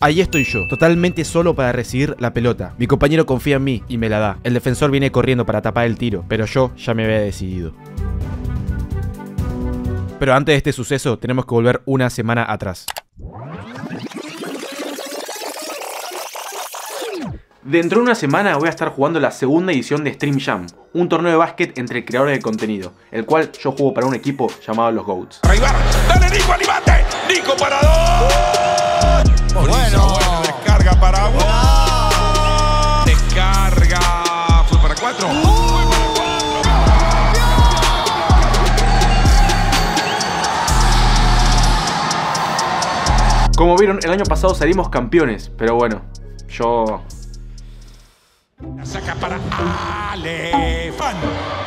Ahí estoy yo, totalmente solo para recibir la pelota. Mi compañero confía en mí y me la da. El defensor viene corriendo para tapar el tiro, pero yo ya me había decidido. Pero antes de este suceso, tenemos que volver una semana atrás. Dentro de una semana voy a estar jugando la segunda edición de Stream Jam, un torneo de básquet entre creadores de contenido, el cual yo juego para un equipo llamado los GOATs. Dale Nico, animate. Nico para dos. Bueno, buena descarga para vos. Descarga. Fue para cuatro. Como vieron, el año pasado salimos campeones, pero bueno, yo... La saca para Ale. Fan.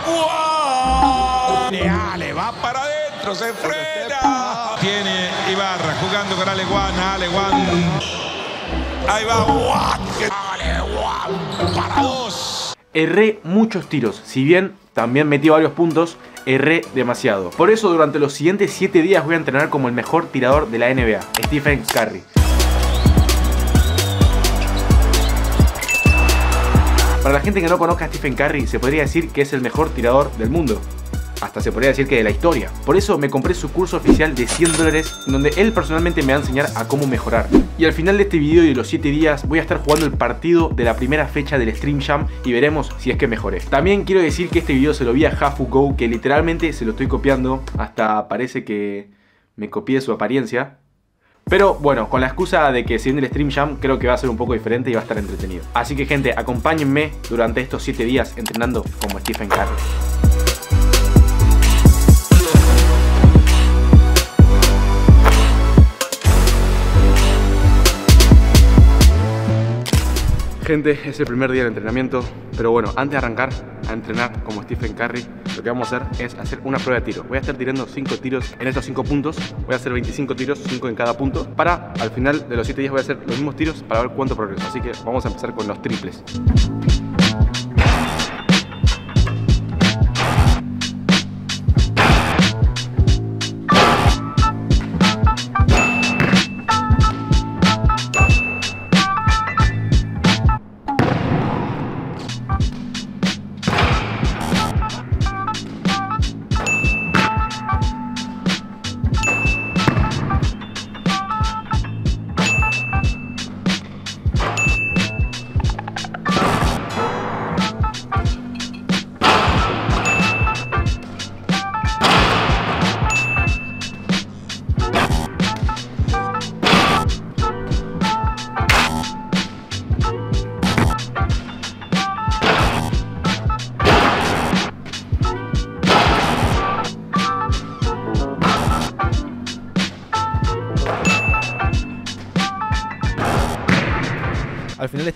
¡Wow! De Ale va para adentro, se frena. Tiene Ibarra jugando con Ale Juan. Ale Juan. Ahí va Juan. Ale Juan para dos. Erré muchos tiros, si bien también metí varios puntos, erré demasiado. Por eso durante los siguientes 7 días voy a entrenar como el mejor tirador de la NBA, Stephen Curry. Para la gente que no conozca a Stephen Curry, se podría decir que es el mejor tirador del mundo. Hasta se podría decir que de la historia. Por eso me compré su curso oficial de 100 dólares, donde él personalmente me va a enseñar a cómo mejorar. Y al final de este video y de los 7 días, voy a estar jugando el partido de la primera fecha del Stream Jam y veremos si es que mejoré. También quiero decir que este video se lo vi a Hafu Go, que literalmente se lo estoy copiando, hasta parece que me copié su apariencia. Pero bueno, con la excusa de que si viene el Stream Jam creo que va a ser un poco diferente y va a estar entretenido. Así que gente, acompáñenme durante estos 7 días entrenando como Stephen Curry. Gente, es el primer día del entrenamiento, pero bueno, antes de arrancar a entrenar como Stephen Curry, lo que vamos a hacer es hacer una prueba de tiro. Voy a estar tirando 5 tiros en estos 5 puntos, voy a hacer 25 tiros, 5 en cada punto, para al final de los 7 días voy a hacer los mismos tiros para ver cuánto progreso. Así que vamos a empezar con los triples.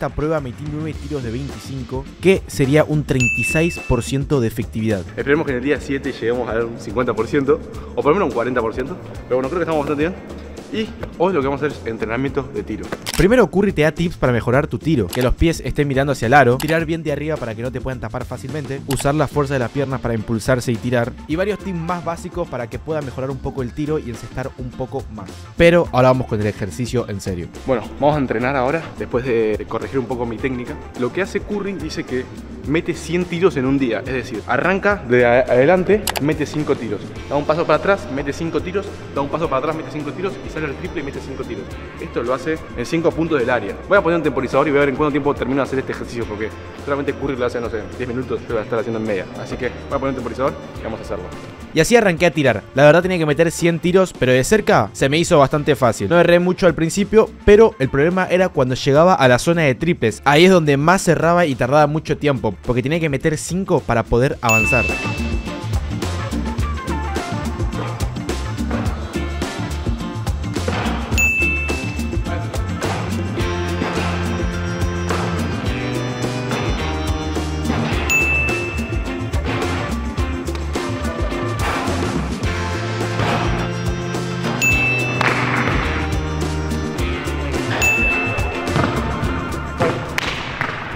Prueba metí 9 tiros de 25, que sería un 36% de efectividad. Esperemos que en el día 7 lleguemos a un 50%, o por lo menos un 40%. Pero bueno, creo que estamos bastante bien. Y hoy lo que vamos a hacer es entrenamiento de tiro. Primero Curry te da tips para mejorar tu tiro. Que los pies estén mirando hacia el aro. Tirar bien de arriba para que no te puedan tapar fácilmente. Usar la fuerza de las piernas para impulsarse y tirar. Y varios tips más básicos para que pueda mejorar un poco el tiro y encestar un poco más. Pero ahora vamos con el ejercicio en serio. Bueno, vamos a entrenar ahora. Después de corregir un poco mi técnica. Lo que hace Curry dice que mete 100 tiros en un día. Es decir, arranca de adelante, mete 5 tiros. Da un paso para atrás, mete 5 tiros. Da un paso para atrás, mete 5 tiros. Y sale el triple y mete 5 tiros. Esto lo hace en 5 puntos del área. Voy a poner un temporizador y voy a ver en cuánto tiempo termino de hacer este ejercicio. Porque solamente Curry lo hace, no sé, 10 minutos. Yo voy a estar haciendo en media. Así que voy a poner un temporizador y vamos a hacerlo. Y así arranqué a tirar. La verdad tenía que meter 100 tiros, pero de cerca se me hizo bastante fácil. No erré mucho al principio, pero el problema era cuando llegaba a la zona de triples. Ahí es donde más cerraba y tardaba mucho tiempo, porque tenía que meter 5 para poder avanzar.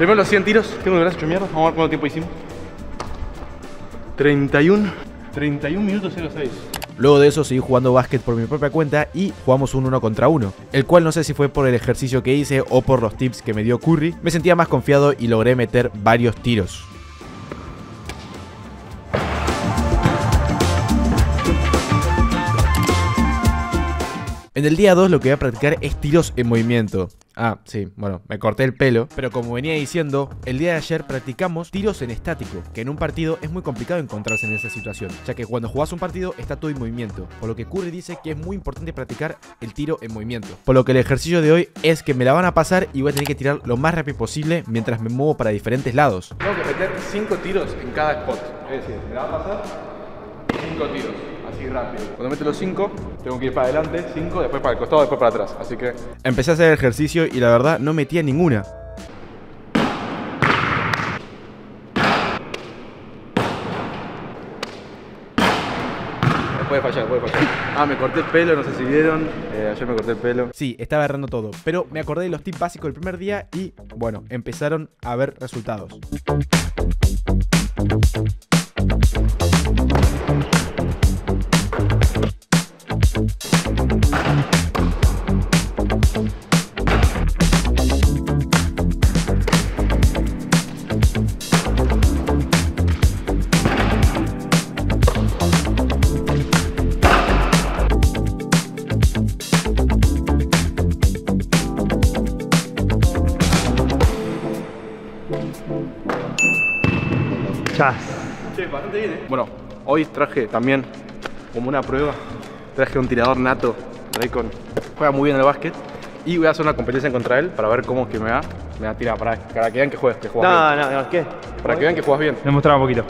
Primero los 100 tiros, tengo el brazo hecho mierda, vamos a ver cuánto tiempo hicimos. 31, 31 minutos 06. Luego de eso seguí jugando básquet por mi propia cuenta y jugamos un uno contra uno, el cual no sé si fue por el ejercicio que hice o por los tips que me dio Curry, me sentía más confiado y logré meter varios tiros. En el día 2 lo que voy a practicar es tiros en movimiento. Ah, sí, bueno, me corté el pelo, pero como venía diciendo, el día de ayer practicamos tiros en estático, que en un partido es muy complicado encontrarse en esa situación, ya que cuando jugás un partido está todo en movimiento, por lo que Curry dice que es muy importante practicar el tiro en movimiento. Por lo que el ejercicio de hoy es que me la van a pasar y voy a tener que tirar lo más rápido posible mientras me muevo para diferentes lados. Tengo que meter 5 tiros en cada spot, es decir, me la va a pasar 5 tiros rápido. Cuando meto los 5, tengo que ir para adelante, 5, después para el costado, después para atrás. Así que Empecé a hacer ejercicio y la verdad no metía ninguna. puede fallar, puede fallar. Ah, me corté el pelo, no sé si vieron. Eh, ayer me corté el pelo. Sí, estaba agarrando todo, pero me acordé de los tips básicos del primer día y, bueno, empezaron a ver resultados. Sí, bastante bien, ¿eh? Bueno, hoy traje también como una prueba, traje un tirador nato, Raycon. Juega muy bien en el básquet. Y voy a hacer una competencia contra él para ver cómo es que me va. Me va a tirar para, para que vean que juegas, que juegas bien. No, no, no, ¿qué? Para que vean que juegas bien. Demostraba un poquito.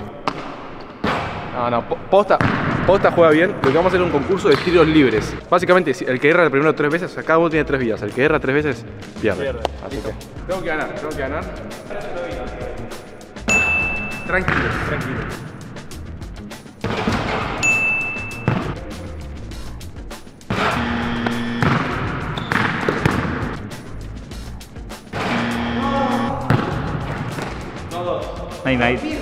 No, no, po- posta, posta juega bien. Lo que vamos a hacer es un concurso de tiros libres. Básicamente, si el que erra el primero tres veces, o sea, cada uno tiene tres vidas. El que erra tres veces, pierde. Así que, tengo que ganar, tengo que ganar. Tranquilo, tranquilo. Ahí, ahí. Me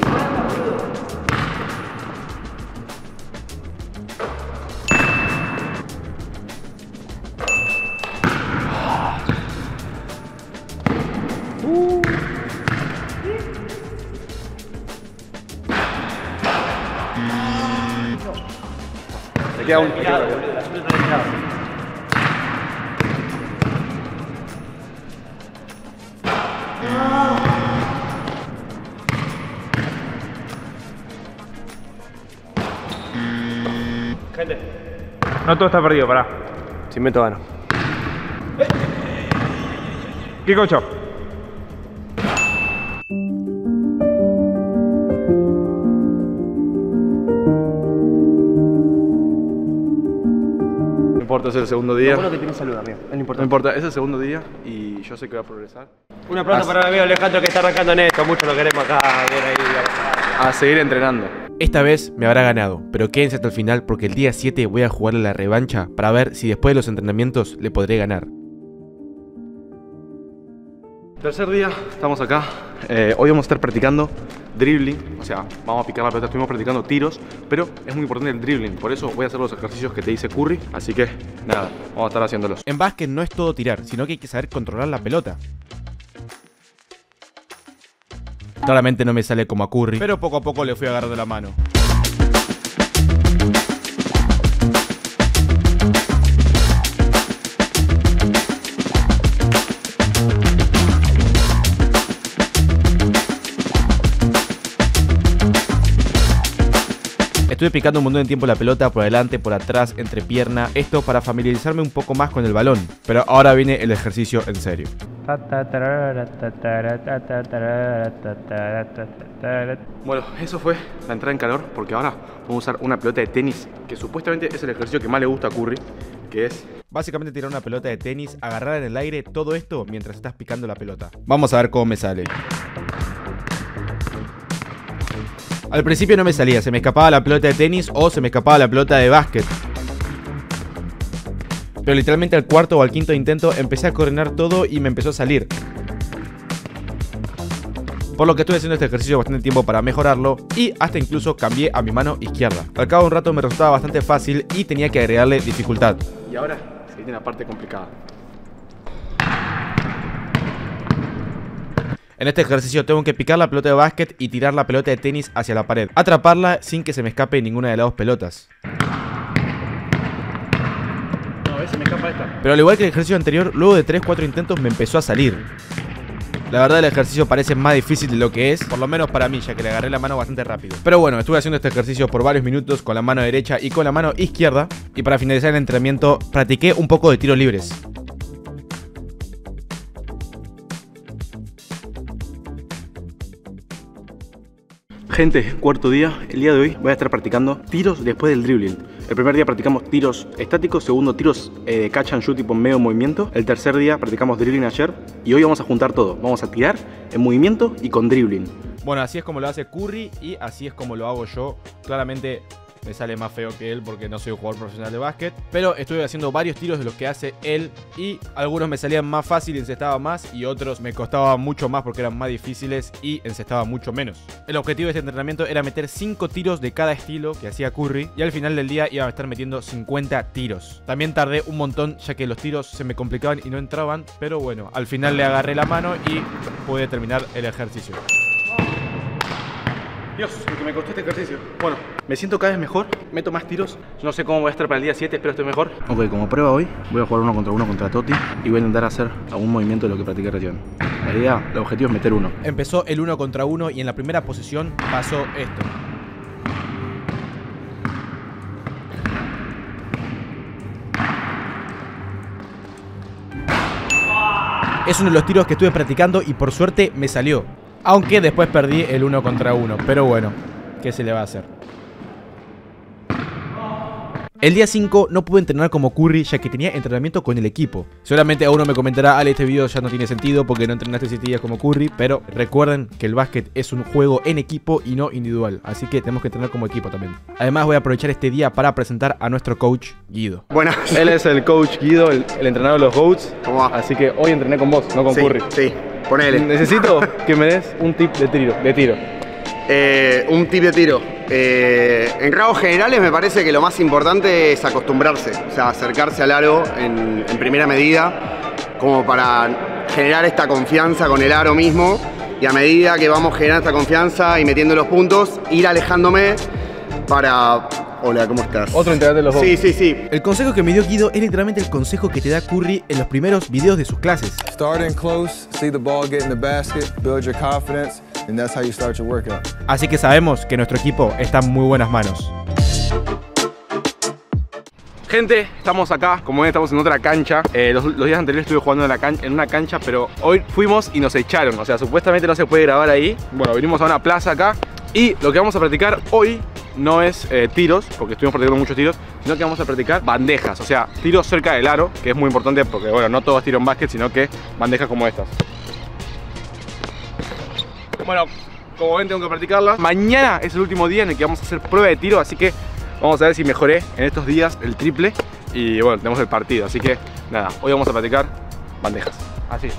No todo está perdido, pará. Si meto gano. ¿Qué cocho? No importa, es el segundo día. Lo bueno que tiene salud, amigo. Es lo No importa, es el segundo día y yo sé que voy a progresar. Un aplauso para mi amigo Alejandro que está arrancando en esto. Mucho lo queremos acá. Bien ahí. A seguir entrenando. Esta vez me habrá ganado, pero quédense hasta el final porque el día 7 voy a jugarle la revancha para ver si después de los entrenamientos le podré ganar. Tercer día, estamos acá. Eh, hoy vamos a estar practicando dribbling, o sea, vamos a picar la pelota. Estuvimos practicando tiros, pero es muy importante el dribbling. Por eso voy a hacer los ejercicios que te dice Curry. Así que, nada, vamos a estar haciéndolos. En básquet no es todo tirar, sino que hay que saber controlar la pelota. Claramente no me sale como a Curry, pero poco a poco le fui agarrando la mano. Estuve picando un montón de tiempo la pelota por adelante, por atrás, entre pierna, esto para familiarizarme un poco más con el balón. Pero ahora viene el ejercicio en serio. Bueno, eso fue la entrada en calor, porque ahora vamos a usar una pelota de tenis, que supuestamente es el ejercicio que más le gusta a Curry, que es Básicamente tirar una pelota de tenis, agarrar en el aire, todo esto mientras estás picando la pelota. Vamos a ver cómo me sale. Al principio no me salía, se me escapaba la pelota de tenis o se me escapaba la pelota de básquet. Pero literalmente al cuarto o al quinto intento empecé a coordinar todo y me empezó a salir. por lo que estuve haciendo este ejercicio bastante tiempo para mejorarlo y hasta incluso cambié a mi mano izquierda. Al cabo de un rato me resultaba bastante fácil y tenía que agregarle dificultad. Y ahora se viene la parte complicada. En este ejercicio tengo que picar la pelota de básquet y tirar la pelota de tenis hacia la pared. Atraparla sin que se me escape ninguna de las dos pelotas. No, me escapa esta. Pero al igual que el ejercicio anterior, luego de 3-4 intentos me empezó a salir. La verdad el ejercicio parece más difícil de lo que es, por lo menos para mí, ya que le agarré la mano bastante rápido. Pero bueno, estuve haciendo este ejercicio por varios minutos con la mano derecha y con la mano izquierda. Y para finalizar el entrenamiento, practiqué un poco de tiros libres. Gente, cuarto día. El día de hoy voy a estar practicando tiros después del dribbling. El primer día practicamos tiros estáticos, segundo tiros eh, de catch and shoot tipo medio movimiento. El tercer día practicamos dribbling ayer y hoy vamos a juntar todo. Vamos a tirar en movimiento y con dribbling. Bueno, así es como lo hace Curry y así es como lo hago yo. Claramente me sale más feo que él porque no soy un jugador profesional de básquet. Pero estuve haciendo varios tiros de los que hace él y algunos me salían más fácil y encestaba más y otros me costaban mucho más porque eran más difíciles y encestaba mucho menos. El objetivo de este entrenamiento era meter 5 tiros de cada estilo que hacía Curry y al final del día iba a estar metiendo 50 tiros. También tardé un montón ya que los tiros se me complicaban y no entraban, pero bueno, al final le agarré la mano y pude terminar el ejercicio. Dios, lo que me costó este ejercicio. Bueno, me siento cada vez mejor, meto más tiros. No sé cómo voy a estar para el día 7, espero esté mejor. Ok, como prueba hoy, voy a jugar uno contra uno contra Totti y voy a intentar hacer algún movimiento de lo que practiqué recién. La idea, el objetivo es meter uno. Empezó el uno contra uno y en la primera posición pasó esto. Es uno de los tiros que estuve practicando y por suerte me salió. Aunque después perdí el uno contra uno. Pero bueno, ¿qué se le va a hacer? El día 5 no pude entrenar como Curry ya que tenía entrenamiento con el equipo. Seguramente a uno me comentará, Ale, este video ya no tiene sentido porque no entrenaste 7 días como Curry, pero recuerden que el básquet es un juego en equipo y no individual, así que tenemos que entrenar como equipo también. Además voy a aprovechar este día para presentar a nuestro coach Guido. Bueno, él es el coach Guido, el, el entrenador de los GOATs, así que hoy entrené con vos, no con sí, Curry. Sí, ponele. Necesito que me des un tip de tiro, de tiro. Eh, un tip de tiro. Eh, en rasgos generales me parece que lo más importante es acostumbrarse, o sea, acercarse al aro en, en primera medida, como para generar esta confianza con el aro mismo. Y a medida que vamos generando esta confianza y metiendo los puntos, ir alejándome para... Hola, ¿cómo estás? Otro entrenador de los GOATs. Sí, sí, sí. El consejo que me dio Guido es literalmente el consejo que te da Curry en los primeros videos de sus clases. Start in close, see the ball get in the basket, build your confidence, and that's how you start your workout. Así que sabemos que nuestro equipo está en muy buenas manos. Gente, estamos acá, como ven estamos en otra cancha Eh, los, los días anteriores estuve jugando en, la en una cancha Pero hoy fuimos y nos echaron O sea, supuestamente no se puede grabar ahí Bueno, vinimos a una plaza acá Y lo que vamos a practicar hoy no es eh, tiros Porque estuvimos practicando muchos tiros Sino que vamos a practicar bandejas O sea, tiros cerca del aro Que es muy importante porque, bueno, no todo es tiro en básquet Sino que bandejas como estas Bueno, como ven tengo que practicarlas Mañana es el último día en el que vamos a hacer prueba de tiro Así que Vamos a ver si mejoré en estos días el triple y bueno, tenemos el partido, así que nada, hoy vamos a practicar bandejas. Así.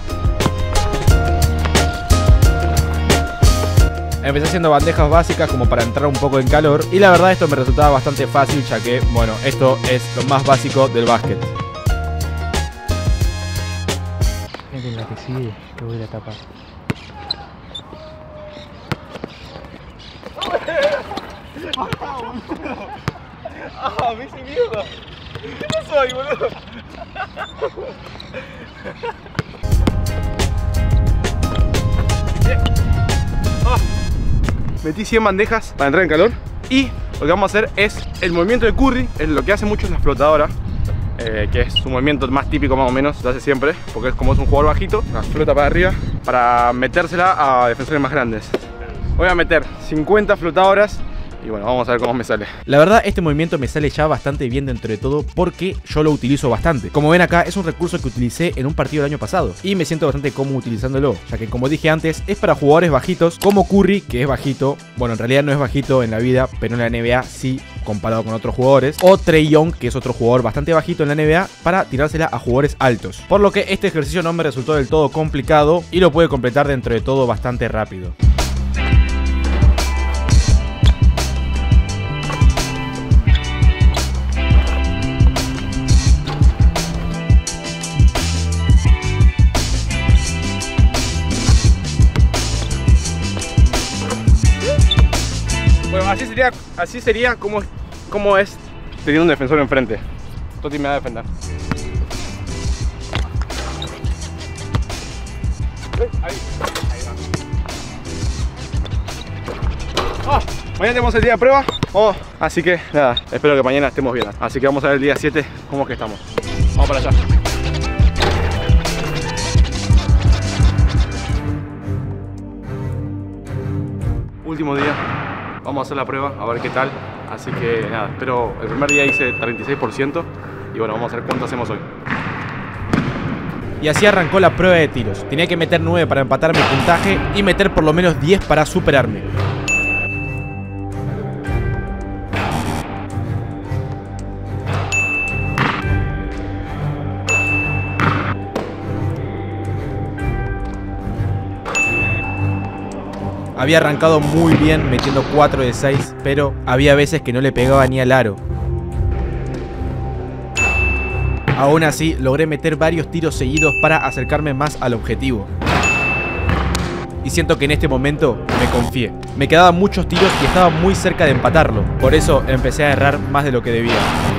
Empecé haciendo bandejas básicas como para entrar un poco en calor y la verdad esto me resultaba bastante fácil ya que, bueno, esto es lo más básico del básquet. En la que sigue, te voy a tapar. Metí 100 bandejas para entrar en calor y lo que vamos a hacer es el movimiento de Curry, es lo que hace mucho es la flotadora. eh, que es su movimiento más típico más o menos, lo hace siempre, porque es como es un jugador bajito, la flota para arriba, para metérsela a defensores más grandes. Voy a meter 50 flotadoras y bueno, vamos a ver cómo me sale. La verdad este movimiento me sale ya bastante bien dentro de todo porque yo lo utilizo bastante. Como ven acá es un recurso que utilicé en un partido el año pasado y me siento bastante cómodo utilizándolo, ya que como dije antes es para jugadores bajitos como Curry que es bajito, bueno en realidad no es bajito en la vida, pero en la NBA sí comparado con otros jugadores, o Trey Young que es otro jugador bastante bajito en la NBA para tirársela a jugadores altos. Por lo que este ejercicio no me resultó del todo complicado y lo pude completar dentro de todo bastante rápido. Sería, así sería como, como es teniendo un defensor enfrente. Toti me va a defender. Ahí, ahí va. Mañana tenemos el día de prueba. Oh, así que nada, espero que mañana estemos bien. Así que vamos a ver el día 7 cómo es que estamos. Vamos para allá. Último día, vamos a hacer la prueba, a ver qué tal. Así que nada, espero, el primer día hice 36% y bueno, vamos a ver cuánto hacemos hoy. Y así arrancó la prueba de tiros. Tenía que meter 9 para empatar mi puntaje y meter por lo menos 10 para superarme. Había arrancado muy bien metiendo 4 de 6, pero había veces que no le pegaba ni al aro. Aún así, logré meter varios tiros seguidos para acercarme más al objetivo. Y siento que en este momento me confié. Me quedaban muchos tiros y estaba muy cerca de empatarlo. Por eso empecé a errar más de lo que debía.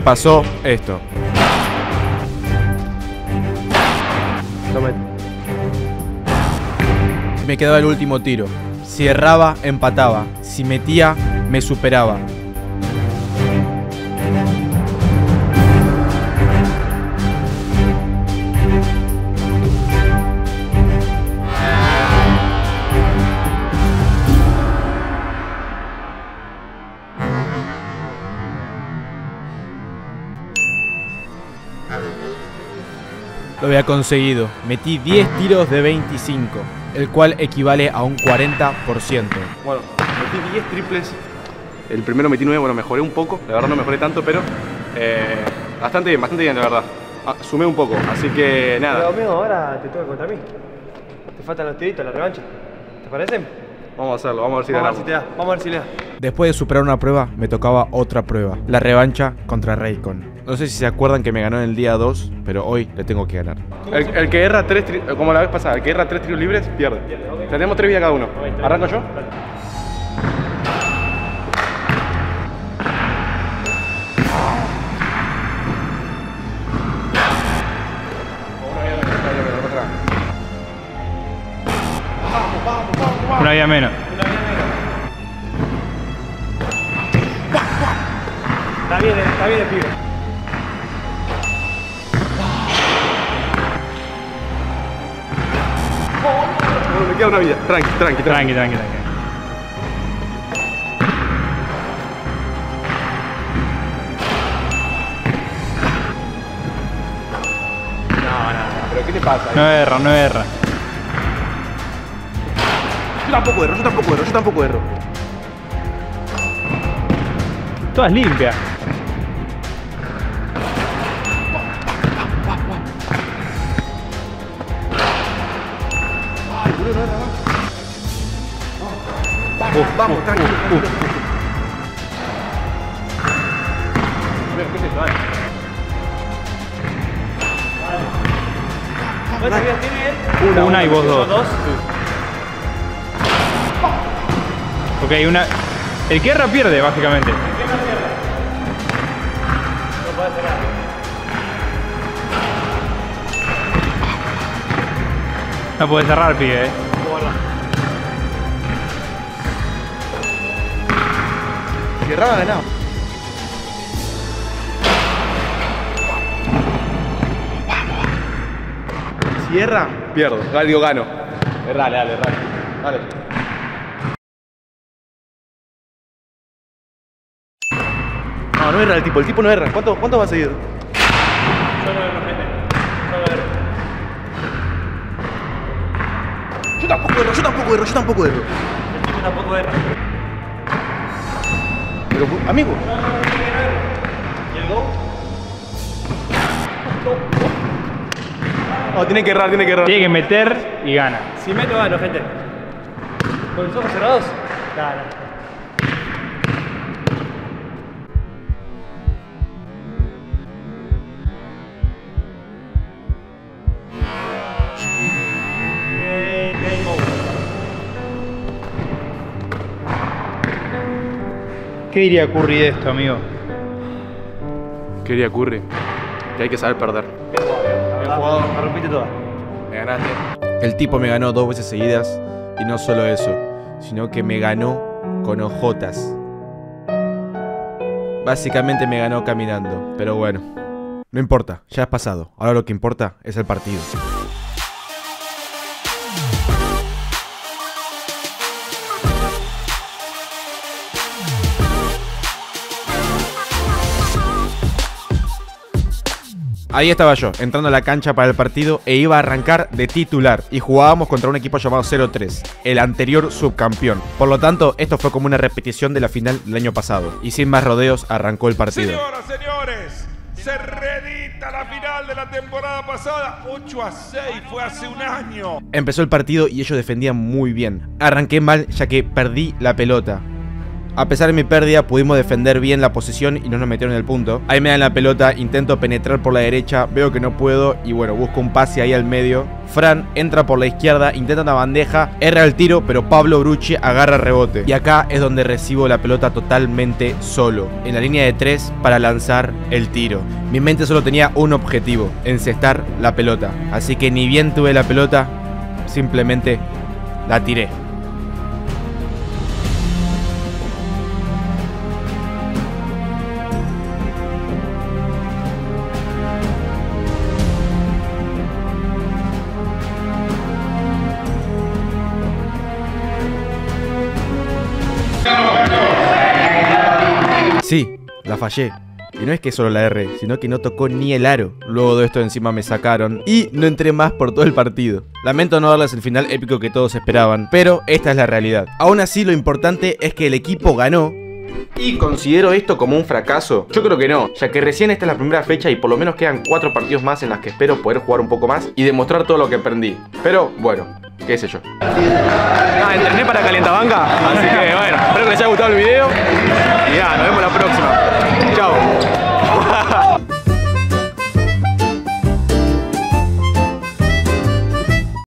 Pasó esto. Me quedaba el último tiro. Si erraba, empataba. Si metía, me superaba. Lo había conseguido. Metí 10 tiros de 25, el cual equivale a un 40%. Bueno, metí 10 triples. El primero metí 9, bueno, mejoré un poco. La verdad no mejoré tanto, pero eh, bastante bien, bastante bien, la verdad. Ah, sumé un poco, así que nada. Pero amigo, ahora te toca contra mí. Te faltan los tiritos, la revancha. ¿Te parecen? Vamos a hacerlo, vamos a ver si Vamos a ver ganamos. si te da. Vamos a ver si le da. Después de superar una prueba, me tocaba otra prueba. La revancha contra Raycon. No sé si se acuerdan que me ganó en el día 2, pero hoy le tengo que ganar. El, el que erra 3 como la vez pasada, el que erra 3 tiros libres, pierde. Tenemos 3 vidas cada uno. ¿Arranco yo? Una vida menos. Está bien, está bien el pibe. Una vida. Tranqui, tranqui, tranqui. Tranqui, tranqui, tranqui. ¿Pero qué le pasa? No erra, no erra. Yo tampoco erro, yo tampoco erro, yo tampoco erro. Todas limpias. Vamos, tranqui. ¿Cuántas vidas tiene él? Una, y vos dos. Dos. Ok, una. El que erra pierde, básicamente. No puede cerrar. No puede cerrar, pibe, eh. Si erraba, ganaba. Si erra, pierdo. Digo, gano. Errale, dale, errale. Dale. No, no erra el tipo, el tipo no erra. ¿Cuánto, cuánto va a seguir? Yo no erro, gente. Yo no erro. Yo tampoco erro, yo tampoco erro, yo tampoco erro. El tipo tampoco erra. Pero, amigo. ¿Y el go? No, tiene que errar, tiene que errar. Tiene que meter y gana. Si meto gano, gente. ¿Con los ojos cerrados? ¿Qué diría Curry de esto, amigo? ¿Qué diría Curry? Que hay que saber perder. Bien jugado, la rompiste toda. Me ganaste. El tipo me ganó dos veces seguidas y no solo eso, sino que me ganó con ojotas. Básicamente me ganó caminando, pero bueno, no importa, ya es pasado. Ahora lo que importa es el partido. Ahí estaba yo, entrando a la cancha para el partido e iba a arrancar de titular y jugábamos contra un equipo llamado 0-3, el anterior subcampeón. Por lo tanto, esto fue como una repetición de la final del año pasado y sin más rodeos arrancó el partido. Señoras, señores, se reedita la final de la temporada pasada. 8 a 6 fue hace un año. Empezó el partido y ellos defendían muy bien. Arranqué mal ya que perdí la pelota. A pesar de mi pérdida, pudimos defender bien la posición y no nos metieron el punto. Ahí me dan la pelota, intento penetrar por la derecha, veo que no puedo y bueno, busco un pase ahí al medio. Fran entra por la izquierda, intenta una bandeja, erra el tiro, pero Pablo Brucci agarra rebote. Y acá es donde recibo la pelota totalmente solo, en la línea de 3 para lanzar el tiro. Mi mente solo tenía un objetivo, encestar la pelota. Así que ni bien tuve la pelota, simplemente la tiré. Sí, la fallé. Y no es que solo la R, sino que no tocó ni el aro. Luego de esto encima me sacaron y no entré más por todo el partido. Lamento no darles el final épico que todos esperaban, pero esta es la realidad. Aún así lo importante es que el equipo ganó. ¿Y considero esto como un fracaso? Yo creo que no, ya que recién esta es la primera fecha y por lo menos quedan cuatro partidos más en las que espero poder jugar un poco más y demostrar todo lo que aprendí. Pero bueno, qué sé yo. Ah, entrené para Calientabanca, así que bueno, espero que les haya gustado el video y ya, nos vemos la próxima.